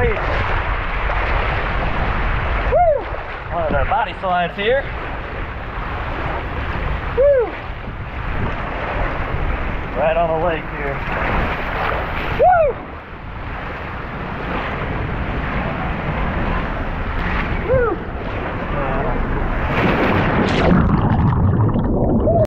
beach. Woo! One of the body slides here. Woo! Right on the lake here.